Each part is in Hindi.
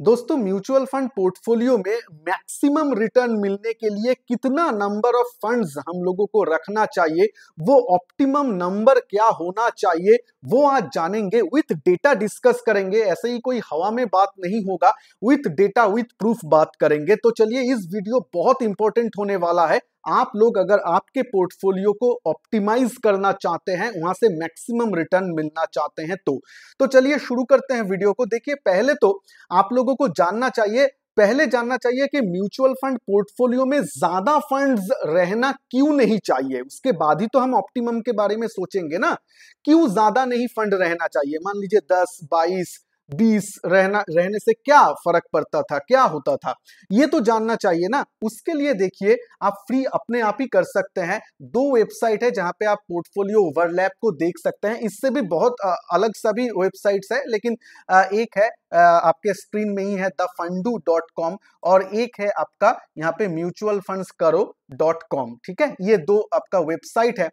दोस्तों, म्यूचुअल फंड पोर्टफोलियो में मैक्सिमम रिटर्न मिलने के लिए कितना नंबर ऑफ़ फंड्स हम लोगों को रखना चाहिए, वो ऑप्टिमम नंबर क्या होना चाहिए, वो आज जानेंगे। विथ डेटा डिस्कस करेंगे, ऐसे ही कोई हवा में बात नहीं होगा, विथ डेटा, विथ प्रूफ बात करेंगे। तो चलिए, इस वीडियो बहुत इंपॉर्टेंट होने वाला है। आप लोग अगर आपके पोर्टफोलियो को ऑप्टिमाइज करना चाहते हैं, वहाँ से मैक्सिमम रिटर्न मिलना चाहते हैं तो। तो चलिए शुरू करते हैं वीडियो को। देखिए, पहले तो आप लोगों को जानना चाहिए, पहले जानना चाहिए कि म्यूचुअल फंड पोर्टफोलियो में ज़्यादा फंड्स रहना क्यों नहीं चाहिए? उसके बाद ही तो हम ऑप्टिमम के बारे में सोचेंगे ना। क्यों ज़्यादा नहीं फंड रहना चाहिए? मान लीजिए दस, बाईस बीस रहना, रहने से क्या फ़र्क पड़ता था, क्या होता था? ये तो जानना चाहिए ना। उसके लिए देखिए, आप फ्री अपने आप ही कर सकते हैं। दो वेबसाइट है जहाँ पे आप पोर्टफोलियो ओवरलैप को देख सकते हैं। इससे भी बहुत अलग सभी वेबसाइट्स है, लेकिन एक है आपके स्क्रीन में ही है द फंडू डॉट कॉम और एक है आपका यहाँ पे म्यूचुअल फंड करो डॉट कॉम ठीक है? ये दो आपका वेबसाइट है।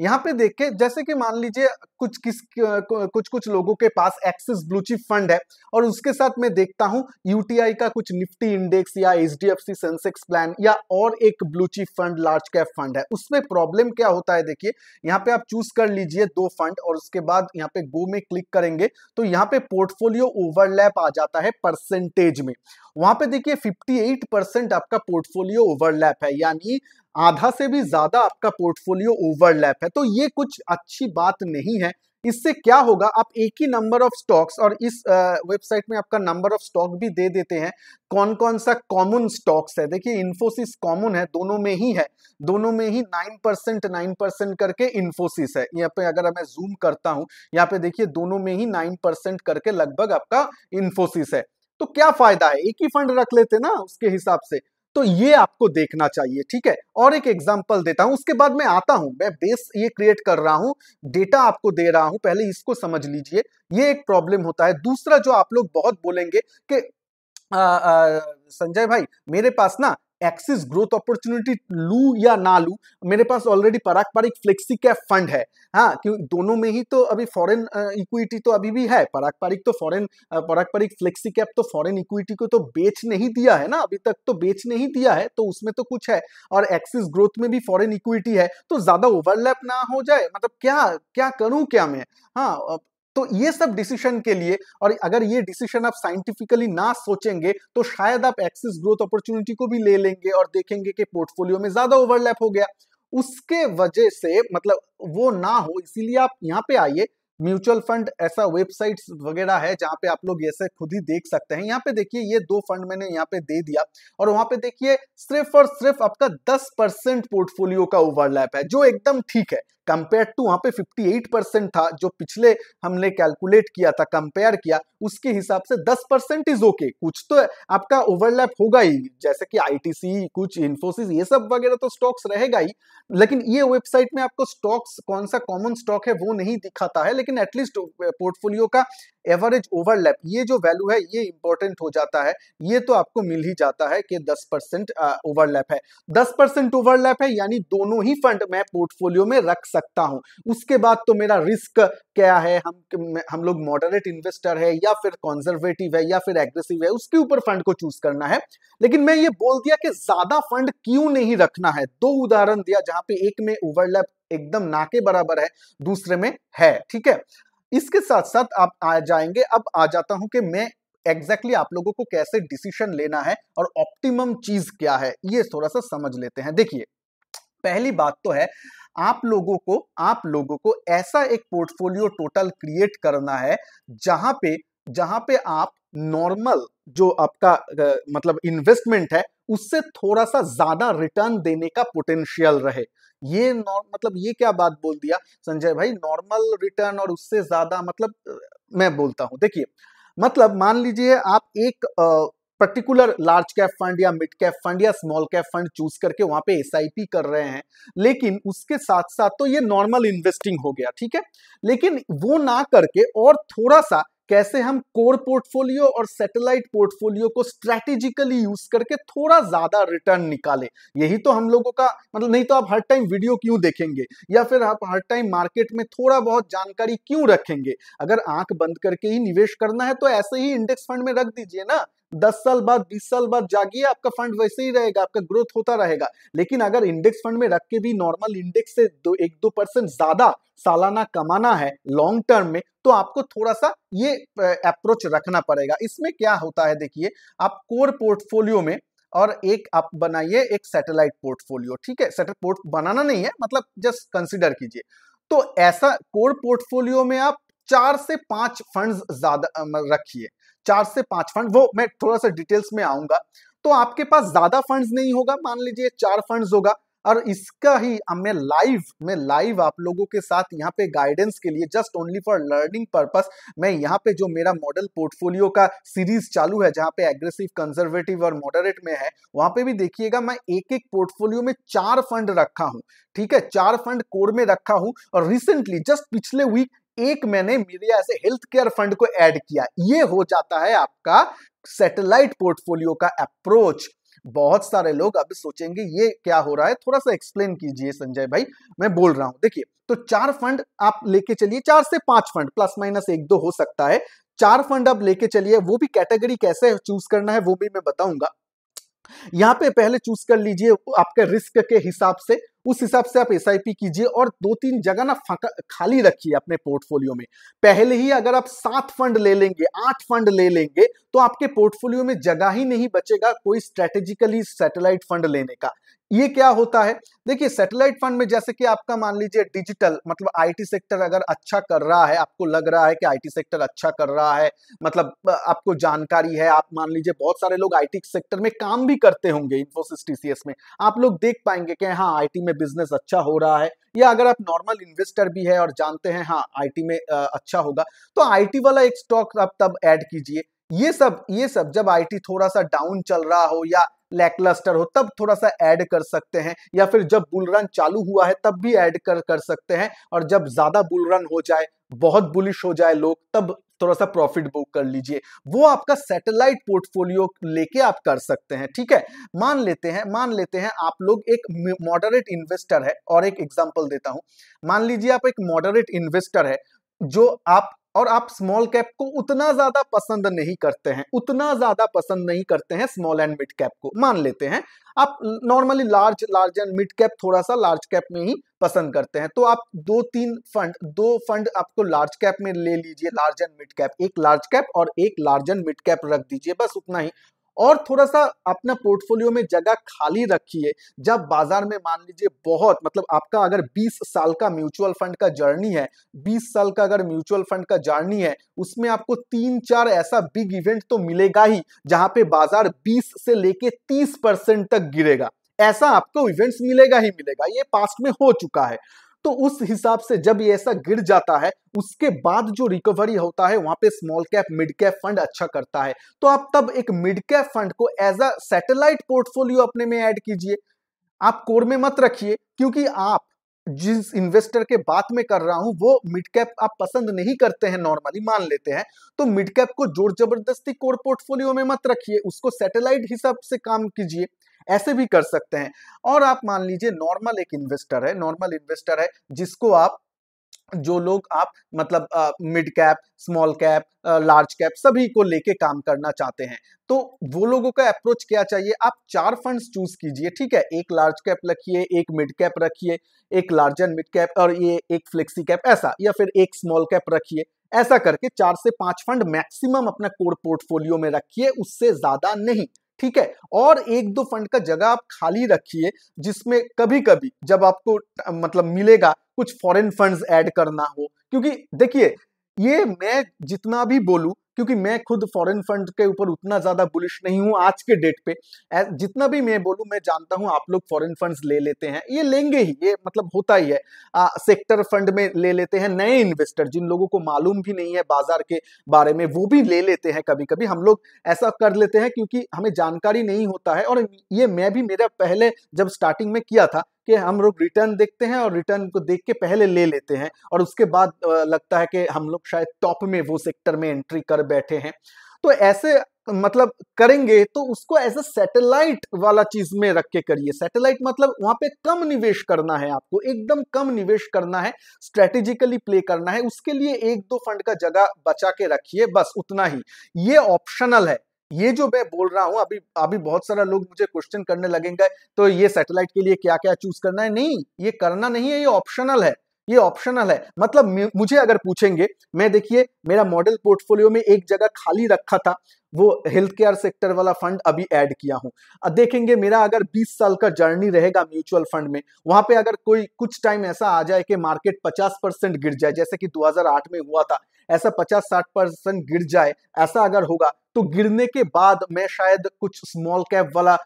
यहाँ पे देख, जैसे कि मान लीजिए, कुछ किस कुछ कुछ लोगों के पास एक्सिस ब्लू चिप फंड है और उसके साथ मैं देखता हूँ, यूटीआई का कुछ निफ्टी इंडेक्स या H D F C Sensex plan या और एक blue chip fund, large cap fund है। उसमें प्रॉब्लम क्या होता है देखिए, यहाँ पे आप चूज़ कर लीजिए दो फंड और उसके बाद यहाँ पे गो में क्लिक करेंगे तो यहाँ पे पोर्टफोलियो ओवरलैप आ जाता है परसेंटेज में। वहाँ पे देखिए 58 परसेंट आपका पोर्टफोलियो ओवरलैप है, यानी आधा से भी ज़्यादा आपका पोर्टफोलियो ओवरलैप है। तो ये कुछ अच्छी बात नहीं है। इससे क्या होगा, आप एक ही नंबर ऑफ़ स्टॉक्स और इस वेबसाइट में आपका नंबर ऑफ़ स्टॉक भी दे देते हैं। कौन कौन सा कॉमन स्टॉक्स है? देखिए इन्फोसिस कॉमन है, दोनों में ही है। दोनों में ही नाइन परसेंट नाइन परसेंट करके इन्फोसिस है। यहाँ पे अगर मैं जूम करता हूँ, यहाँ पे देखिए दोनों में ही नाइन परसेंट करके लगभग आपका इन्फोसिस है। तो क्या फ़ायदा है? एक ही फंड रख लेते ना उसके हिसाब से। तो ये आपको देखना चाहिए, ठीक है? और एक एग्जांपल देता हूँ, उसके बाद मैं आता हूँ। मैं बेस ये क्रिएट कर रहा हूँ डेटा आपको दे रहा हूँ, पहले इसको समझ लीजिए। ये एक प्रॉब्लम होता है। दूसरा जो आप लोग बहुत बोलेंगे कि संजय भाई, मेरे पास ना एक्सिस ग्रोथ अपॉर्चुनिटी लू या ना लू, मेरे पास ऑलरेडी पारंपरिक फ्लेक्सी कैप फंड है। हाँ क्यों, दोनों में ही तो अभी फॉरेन इक्विटी तो अभी भी है पारंपरिक तो फॉरेन पारंपरिक फ्लेक्सी कैप तो फॉरेन इक्विटी को तो बेच नहीं दिया है ना, अभी तक तो बेच नहीं दिया है तो उसमें तो कुछ है। और एक्सिस ग्रोथ में भी फॉरेन इक्विटी है तो ज़्यादा ओवरलैप ना हो जाए मतलब क्या क्या करूँ क्या मैं? हाँ तो ये सब डिसीज़न के लिए और अगर ये डिसीज़न आप साइंटिफिकली ना सोचेंगे तो शायद आप एक्सिस ग्रोथ अपॉर्चुनिटी को भी ले लेंगे और देखेंगे कि पोर्टफोलियो में ज़्यादा ओवरलैप हो गया। उसके वजह से मतलब वो ना हो, इसीलिए आप यहाँ पे आइए। म्यूचुअल फंड ऐसा वेबसाइट वगैरह है जहाँ पे आप लोग ऐसे खुद ही देख सकते हैं। यहाँ पे देखिए, ये दो फंड मैंने यहाँ पे दे दिया और वहाँ पे देखिए, सिर्फ़ और सिर्फ़ आपका 10 परसेंट पोर्टफोलियो का ओवरलैप है, जो एकदम ठीक है। कंपेयर टू वहाँ पे 58 परसेंट था, जो पिछले हमने कैलकुलेट किया था कंपेयर किया, उसके हिसाब से 10 परसेंट इज़ ओके कुछ तो आपका ओवरलैप होगा ही, जैसे कि आईटीसी कुछ इन्फोसिस ये सब वगैरह तो स्टॉक्स रहेगा ही, लेकिन ये वेबसाइट में आपको स्टॉक्स कौन सा कॉमन स्टॉक है, वो नहीं दिखाता है, लेकिन एटलीस्ट पोर्टफोलियो का एवरेज ओवरलैप ये जो वैल्यू है, ये इंपॉर्टेंट हो जाता है, ये तो आपको मिल ही जाता है कि 10 परसेंट ओवरलैप है। 10 परसेंट ओवरलैप है, यानी दोनों ही फंड मैं पोर्टफोलियो में रख सकता हूँ। उसके बाद तो मेरा रिस्क क्या है? हम हम लोग मॉडरेट इन्वेस्टर है या फिर कॉन्जर्वेटिव है या फिर एग्रेसिव है, उसके ऊपर फंड को चूज़ करना है। लेकिन मैं ये बोल दिया कि ज़्यादा फंड क्यों नहीं रखना है? दो उदाहरण दिया जहाँ पे एक में ओवरलैप एकदम ना के बराबर है, दूसरे में है, ठीक है? इसके साथ साथ आप आ जाएँगे, अब आ जाता हूँ कि मैं एग्जैक्टली exactly आप लोगों को कैसे डिसीज़न लेना है और ऑप्टिमम चीज़ क्या है, ये थोड़ा सा समझ लेते हैं। देखिए, पहली बात तो है आप लोगों को, आप लोगों को ऐसा एक पोर्टफोलियो टोटल क्रिएट करना है, जहाँ पे जहाँ पे आप नॉर्मल जो आपका मतलब इन्वेस्टमेंट है, उससे थोड़ा सा ज़्यादा रिटर्न देने का पोटेंशियल रहे। ये मतलब ये क्या बात बोल दिया? संजय भाई नॉर्मल रिटर्न और उससे ज़्यादा मतलब मैं बोलता हूँ। देखिए मतलब मान लीजिए आप एक पर्टिकुलर लार्ज कैप फंड या मिड कैप फंड या स्मॉल कैप फंड चूज़ करके वहाँ पे एसआईपी कर रहे हैं, लेकिन उसके साथ साथ तो ये नॉर्मल इन्वेस्टिंग हो गया, ठीक है? लेकिन वो ना करके और थोड़ा सा कैसे हम कोर पोर्टफोलियो और सैटेलाइट पोर्टफोलियो को स्ट्रेटेजिकली यूज़ करके थोड़ा ज़्यादा रिटर्न निकाले। यही तो हम लोगों का मतलब नहीं तो आप हर टाइम वीडियो क्यों देखेंगे? या फिर आप हर टाइम मार्केट में थोड़ा बहुत जानकारी क्यों रखेंगे? अगर आँख बंद करके ही निवेश करना है तो ऐसे ही इंडेक्स फंड में रख दीजिए ना। दस साल बाद, बीस साल बाद जागिए, आपका फंड वैसे ही रहेगा, आपका ग्रोथ होता रहेगा। लेकिन अगर इंडेक्स फंड में रख के भी नॉर्मल इंडेक्स से दो, एक, दो परसेंट ज़्यादा सालाना कमाना है लॉन्ग टर्म में तो आपको थोड़ा सा ये अप्रोच रखना पड़ेगा। इसमें क्या होता है देखिए, आप कोर पोर्टफोलियो में और एक आप बनाइए एक सैटेलाइट पोर्टफोलियो ठीक है? सैटेलाइट पोर्ट बनाना नहीं है मतलब जस्ट कंसिडर कीजिए। तो ऐसा कोर पोर्टफोलियो में आप चार से पाँच फंड्स ज़्यादा रखिए। चार से पाँच फंड, वो मैं थोड़ा सा डिटेल्स में आऊँगा। तो आपके पास ज़्यादा फंड्स नहीं होगा, मान लीजिए चार फंड्स होगा, और इसका ही मैं लाइव मैं लाइव आप लोगों के साथ यहाँ पे गाइडेंस के लिए just only for learning purpose मैं यहाँ पे जो मेरा मॉडल पोर्टफोलियो का सीरीज़ चालू है, जहाँ पे एग्रेसिव कंजर्वेटिव और मॉडरेट में है, वहाँ पे भी देखिएगा मैं एक एक पोर्टफोलियो में चार फंड रखा हूँ। ठीक है, चार फंड कोर में रखा हूँ, और रिसेंटली जस्ट पिछले वीक एक मैंने मेरे ऐसे हेल्थ केयर फंड को ऐड किया। ये हो जाता है आपका सैटेलाइट पोर्टफोलियो का अप्रोच बहुत सारे लोग अब सोचेंगे, ये क्या हो रहा है? थोड़ा सा एक्सप्लेन कीजिए संजय भाई, मैं बोल रहा हूँ। देखिए तो चार फंड आप लेके चलिए, चार से पाँच फंड प्लस माइनस एक दो हो सकता है। चार फंड आप लेके चलिए, वो भी कैटेगरी कैसे चूज़ करना है, वो भी मैं बताऊँगा। यहाँ पे पहले चूज़ कर लीजिए आपके रिस्क के हिसाब से, उस हिसाब से आप एसआईपी कीजिए और दो तीन जगह ना खाली रखिए अपने पोर्टफोलियो में। पहले ही अगर आप सात फंड ले लेंगे, आठ फंड ले लेंगे तो आपके पोर्टफोलियो में जगह ही नहीं बचेगा कोई स्ट्रेटेजिकली सैटेलाइट फंड लेने का। ये क्या होता है? देखिए सैटेलाइट फंड में जैसे कि आपका मान लीजिए डिजिटल मतलब आईटी सेक्टर अगर अच्छा कर रहा है, आपको लग रहा है कि आईटी सेक्टर अच्छा कर रहा है मतलब आपको जानकारी है, आप मान लीजिए बहुत सारे लोग आईटी सेक्टर में काम भी करते होंगे इन्फोसिस टीसीएस में, आप लोग देख पाएँगे कि हाँ आईटी में बिज़नेस अच्छा हो रहा है, या अगर आप नॉर्मल इन्वेस्टर भी है और जानते हैं हाँ आईटी में अच्छा होगा तो आईटी वाला एक स्टॉक आप तब ऐड कीजिए। ये सब ये सब जब आईटी थोड़ा सा डाउन चल रहा हो या लैकलस्टर हो, तब थोड़ा सा ऐड कर सकते हैं। या फिर जब बुल रन चालू हुआ है, तब भी ऐड कर कर सकते हैं। और जब ज़्यादा बुल रन हो जाए, बहुत बुलिश हो जाए लोग, तब थोड़ा सा प्रॉफिट बुक कर लीजिए। वो आपका सैटेलाइट पोर्टफोलियो लेके आप कर सकते हैं, ठीक है? मान लेते हैं, मान लेते हैं आप लोग एक मॉडरेट इन्वेस्टर है, और एक एग्जांपल देता हूँ। मान लीजिए आप एक मॉडरेट इन्वेस्टर है, जो आप और आप स्मॉल कैप को उतना ज़्यादा पसंद नहीं करते हैं, उतना ज़्यादा पसंद नहीं करते हैं स्मॉल एंड मिड कैप को। मान लेते हैं, आप normally large large and mid cap थोड़ा सा लार्ज कैप में ही पसंद करते हैं तो आप दो तीन फंड दो फंड आपको लार्ज कैप में ले लीजिए लार्ज एंड मिड कैप एक लार्ज कैप और एक लार्ज एंड मिड कैप रख दीजिए, बस उतना ही। और थोड़ा सा अपना पोर्टफोलियो में जगह खाली रखिए। जब बाज़ार में मान लीजिए बहुत मतलब आपका अगर 20 साल का म्यूचुअल फंड का जर्नी है 20 साल का अगर म्यूचुअल फंड का जर्नी है, उसमें आपको तीन चार ऐसा बिग इवेंट तो मिलेगा ही, जहाँ पे बाज़ार 20 से लेके 30 परसेंट तक गिरेगा। ऐसा आपको इवेंट्स मिलेगा ही मिलेगा। ये पास्ट में हो चुका है। तो उस हिसाब से जब ये ऐसा गिर जाता है, उसके बाद जो रिकवरी होता है, वहाँ पे small cap mid cap fund अच्छा करता है। तो आप तब एक मिड कैप फंड को एज अ सैटेलाइट पोर्टफोलियो अपने में ऐड कीजिए। आप कोर में मत रखिए, क्योंकि आप जिस इन्वेस्टर के बात में कर रहा हूँ, वो मिड कैप आप पसंद नहीं करते हैं नॉर्मली मान लेते हैं। तो मिड कैप को ज़ोर ज़बरदस्ती कोर पोर्टफोलियो में मत रखिए, उसको सैटेलाइट हिसाब से काम कीजिए। ऐसे भी कर सकते हैं। और आप मान लीजिए नॉर्मल एक इन्वेस्टर है, नॉर्मल इन्वेस्टर है जिसको आप, जो लोग आप मतलब mid cap, small cap large cap सभी को लेके काम करना चाहते हैं। तो वो लोगों का अप्रोच क्या चाहिए? आप चार फंड्स चूज़ कीजिए, ठीक है? एक लार्ज कैप रखिए, एक मिड कैप रखिए, एक लार्ज एंड मिड कैप और ये एक फ्लेक्सी कैप, ऐसा, या फिर एक स्मॉल कैप रखिए। ऐसा करके चार से पाँच फंड मैक्सिमम अपना कोर पोर्टफोलियो में रखिए, उससे ज़्यादा नहीं। ठीक है? और एक दो फंड का जगह आप खाली रखिए, जिसमें कभी कभी जब आपको मतलब मिलेगा, कुछ फॉरेन फंड्स ऐड करना हो। क्योंकि देखिए, ये मैं जितना भी बोलूँ क्योंकि मैं खुद फॉरेन फंड के ऊपर उतना ज़्यादा बुलिश नहीं हूँ आज के डेट पे। जितना भी मैं बोलूँ मैं जानता हूँ आप लोग फॉरेन फंड्स ले लेते हैं। ये लेंगे ही ये मतलब होता ही है। आ, सेक्टर फंड में ले लेते हैं नए इन्वेस्टर जिन लोगों को मालूम भी नहीं है बाज़ार के बारे में वो भी ले लेते हैं कभी कभी हम लोग ऐसा कर लेते हैं क्योंकि हमें जानकारी नहीं होता है और ये मैं भी मेरा पहले जब स्टार्टिंग में किया था कि हम लोग रिटर्न देखते हैं और रिटर्न को देख के पहले ले लेते हैं और उसके बाद लगता है कि हम लोग शायद टॉप में वो सेक्टर में एंट्री कर बैठे हैं। तो ऐसे मतलब करेंगे तो उसको एज अ सैटेलाइट वाला चीज़ में रख के करिए। सैटेलाइट मतलब वहाँ पे कम निवेश करना है आपको, एकदम कम निवेश करना है स्ट्रेटेजिकली प्ले करना है, उसके लिए एक दो फंड का जगह बचा के रखिए, बस उतना ही। ये ऑप्शनल है। ये जो मैं बोल रहा हूँ, अभी अभी बहुत सारा लोग मुझे क्वेश्चन करने लगेंगे तो ये सैटेलाइट के लिए क्या क्या चूज़ करना है? नहीं, ये करना नहीं है, ये ऑप्शनल है, ये ऑप्शनल है। मतलब मुझे अगर पूछेंगे, मैं देखिए, मेरा मॉडल पोर्टफोलियो में एक जगह खाली रखा था, वो हेल्थ केयर सेक्टर वाला फंड अभी ऐड किया हूँ। देखेंगे, मेरा अगर 20 साल का जर्नी रहेगा म्यूचुअल फंड में, वहाँ पे अगर कोई, कुछ टाइम ऐसा आ जाए कि मार्केट 50 परसेंट गिर जाए, जैसे कि 2008 में हुआ था ऐसा पचास साठ परसेंट गिर जाए, ऐसा अगर होगा तो गिरने के बाद मैं शायद कुछ स्मॉल कैप वाला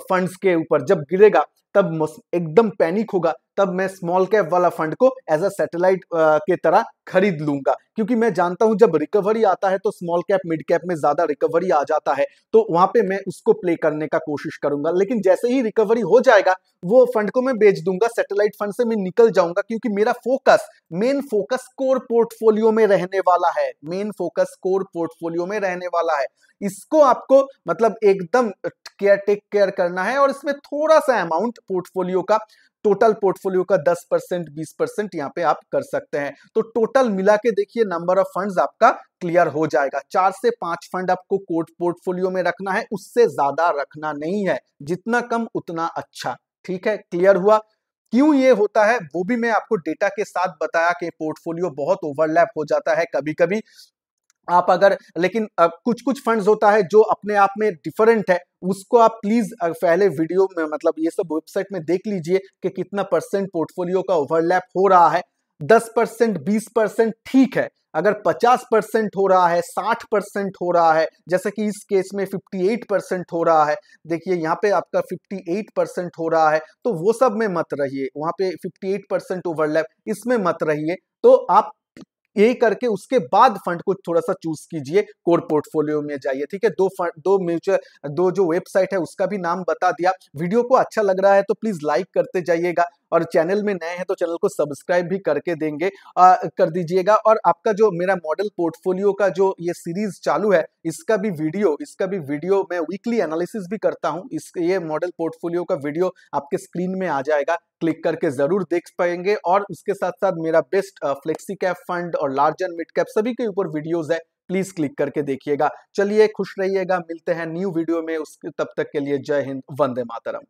फंड्स के ऊपर जब गिरेगा, तब एकदम पैनिक होगा। तब मैं स्मॉल कैप वाला फंड को एज अ सैटेलाइट के तरह खरीद लूँगा। क्योंकि मैं जानता हूँ जब रिकवरी आता है तो स्मॉल कैप मिड कैप में ज़्यादा रिकवरी आ जाता है तो वहाँ पे मैं उसको प्ले करने का कोशिश करूँगा। लेकिन जैसे ही रिकवरी हो जाएगा, वो फंड को मैं बेच दूँगा सैटेलाइट फंड से मैं निकल जाऊँगा, क्योंकि मेरा focus main focus core portfolio में रहने वाला है। मेन फोकस कोर पोर्टफोलियो में रहने वाला है। इसको आपको मतलब एकदम केयर टेक केयर करना है और इसमें थोड़ा सा अमाउंट पोर्टफोलियो का टोटल पोर्टफोलियो का 10 परसेंट, बीस परसेंट यहाँ पे आप कर सकते हैं। तो टोटल मिला के देखिए नंबर ऑफ़ फंड्स आपका क्लियर हो जाएगा। चार से पाँच फंड आपको कोर्ट पोर्टफोलियो में रखना है, उससे ज़्यादा रखना नहीं है। जितना कम, उतना अच्छा। ठीक है? क्लियर हुआ? क्यों ये होता है? वो भी मैं आपको डेटा के साथ बताया कि पोर्टफोलियो बहुत ओवरलैप हो जाता है कभी कभी आप अगर, लेकिन कुछ कुछ फंड्स होता है जो अपने आप में डिफरेंट है। उसको आप प्लीज़ पहले वीडियो में मतलब ये सब वेबसाइट में देख लीजिए कि कितना परसेंट पोर्टफोलियो का ओवरलैप हो रहा है। दस परसेंट बीस परसेंट ठीक है। अगर 50 परसेंट हो रहा है 60 परसेंट हो रहा है, जैसे कि इस केस में 58 परसेंट हो रहा है, देखिए यहाँ पे आपका 58 परसेंट हो रहा है तो वो सब में मत रहिए। वहाँ पे 58 परसेंट ओवरलैप इसमें मत रहिए। तो आप यही करके उसके बाद फंड को थोड़ा सा चूज़ कीजिए कोर पोर्टफोलियो में जाइए, ठीक है? दो फंड दो म्यूचुअल दो जो वेबसाइट है उसका भी नाम बता दिया। वीडियो को अच्छा लग रहा है तो प्लीज़ लाइक करते जाइएगा। और चैनल में नए हैं तो चैनल को सब्सक्राइब भी करके देंगे आ, कर दीजिएगा। और आपका जो मेरा मॉडल पोर्टफोलियो का जो ये सीरीज़ चालू है इसका भी वीडियो इसका भी वीडियो मैं वीकली एनालिसिस भी करता हूँ। इस ये मॉडल पोर्टफोलियो का वीडियो आपके स्क्रीन में आ जाएगा क्लिक करके ज़रूर देख पाएँगे। और उसके साथ साथ मेरा बेस्ट फ्लेक्सी कैप फंड और लार्ज एंड मिड कैप सभी के ऊपर वीडियोज़ है प्लीज़ क्लिक करके देखिएगा। चलिए खुश रहिएगा मिलते हैं न्यू वीडियो में उस तब तक के लिए जय हिंद वंदे मातरम।